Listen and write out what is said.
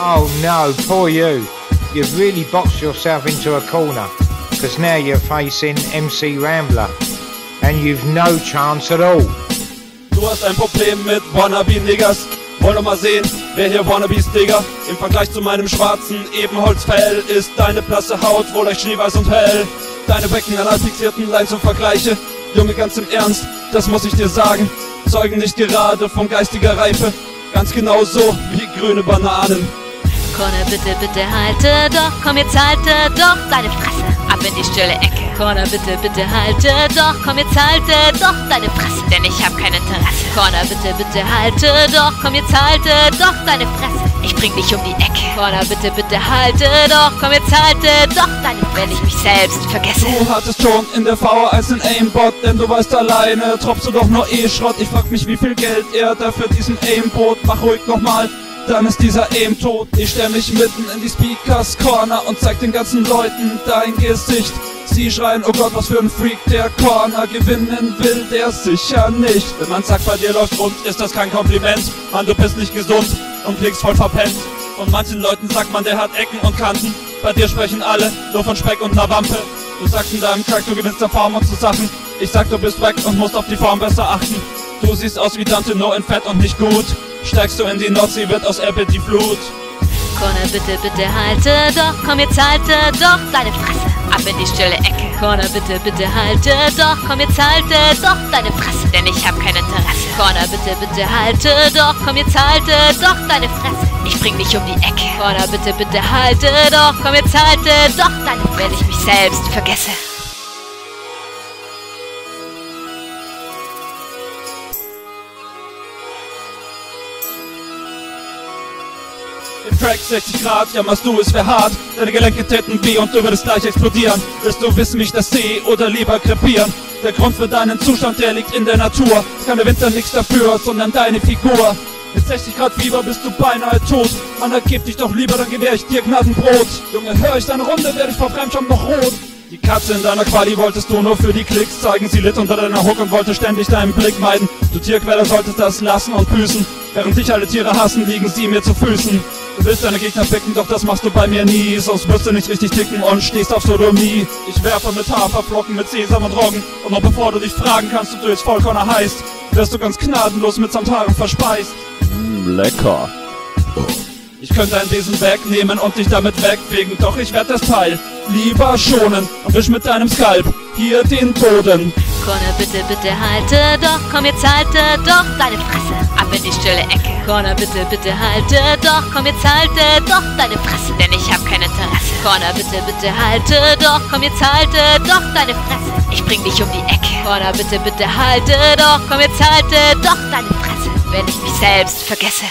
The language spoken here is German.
Oh no, poor you. You've really boxed yourself into a corner. Because now you're facing MC Rambler. And you've no chance at all. Du hast ein Problem mit Wannabe-Niggas. Wollen wir mal sehen, wer hier Wannabes, Digga. Im Vergleich zu meinem schwarzen Ebenholzfell ist deine blasse Haut wohl echt schneeweiß und hell. Deine Becken an fixierten Lines und Vergleiche. Junge, ganz im Ernst, das muss ich dir sagen. Zeugen nicht gerade von geistiger Reife. Ganz genau so wie grüne Bananen. Corner, bitte, bitte halte doch, komm jetzt halte doch deine Fresse ab in die stille Ecke. Corner, bitte, bitte halte doch, komm jetzt halte doch deine Fresse, denn ich hab kein Interesse. Corner, bitte, bitte halte doch, komm jetzt halte doch deine Fresse. Ich bring dich um die Ecke. Corner, bitte, bitte halte doch, komm jetzt halte doch deine Fresse, wenn ich mich selbst vergesse. Du hattest schon in der V1 einen Aimbot, denn du weißt alleine, tropfst du doch nur E-Schrott. Ich frag mich, wie viel Geld er dafür diesen Aimbot. Mach ruhig nochmal dann ist dieser Aim tot. Ich stell mich mitten in die Speakers Corner und zeig den ganzen Leuten dein Gesicht. Sie schreien, oh Gott, was für ein Freak, der Corner gewinnen will, der sicher nicht. Wenn man sagt, bei dir läuft rund, ist das kein Kompliment. Mann, du bist nicht gesund und klingst voll verpennt. Und manchen Leuten sagt man, der hat Ecken und Kanten. Bei dir sprechen alle nur von Speck und ner Wampe. Du sagst in deinem Track, du gewinnst Erfahrung zu Sachen. Ich sag, du bist weg und musst auf die Form besser achten. Du siehst aus wie Dante, nur in Fett und nicht gut. Steigst du in die Nordsee, wird aus Apple die Flut. Corner, bitte, bitte halte doch, komm jetzt halte doch deine Fresse ab in die stille Ecke. Corner, bitte, bitte halte doch, komm jetzt halte doch deine Fresse, denn ich hab kein Interesse. Corner, bitte, bitte halte doch, komm jetzt halte doch deine Fresse. Ich bring dich um die Ecke. Corner, bitte, bitte halte doch, komm jetzt halte doch deine Fresse, wenn ich mich selbst vergesse. Im Track 60 Grad jammerst du, es wär hart. Deine Gelenke täten weh und du würdest gleich explodieren. Willst du wissen, mich das seh oder lieber krepieren? Der Grund für deinen Zustand, der liegt in der Natur. Kann der Winter nichts dafür, sondern deine Figur. Mit 60 Grad Fieber bist du beinahe tot. Man ergib dich doch lieber, dann gewähr ich dir Gnadenbrot. Junge, hör ich deine Runde, werde ich vor Fremdscham noch rot. Die Katze in deiner Quali wolltest du nur für die Klicks zeigen. Sie litt unter deiner Hook und wollte ständig deinen Blick meiden. Du Tierquäler solltest das lassen und büßen. Während dich alle Tiere hassen, liegen sie mir zu Füßen. Du willst deine Gegner ficken, doch das machst du bei mir nie. Sonst wirst du nicht richtig ticken und stehst auf Sodomie. Ich werfe mit Haferflocken, mit Sesam und Roggen. Und noch bevor du dich fragen kannst, ob du jetzt Vollkorner heißt, wirst du ganz gnadenlos mit Samtaren verspeist. Mm, lecker. Ich könnte ein Wesen wegnehmen und dich damit wegfegen, doch ich werd das Teil lieber schonen und wisch mit deinem Skalp hier den Boden. Corner, bitte, bitte halte doch, komm jetzt halte doch deine Fresse ab in die stille Ecke. Corner, bitte, bitte halte doch, komm jetzt halte doch deine Fresse, denn ich hab kein Interesse. Corner, bitte, bitte halte doch, komm jetzt halte doch deine Fresse. Ich bring dich um die Ecke. Corner, bitte, bitte halte doch, komm jetzt halte doch deine Fresse, wenn ich mich selbst vergesse.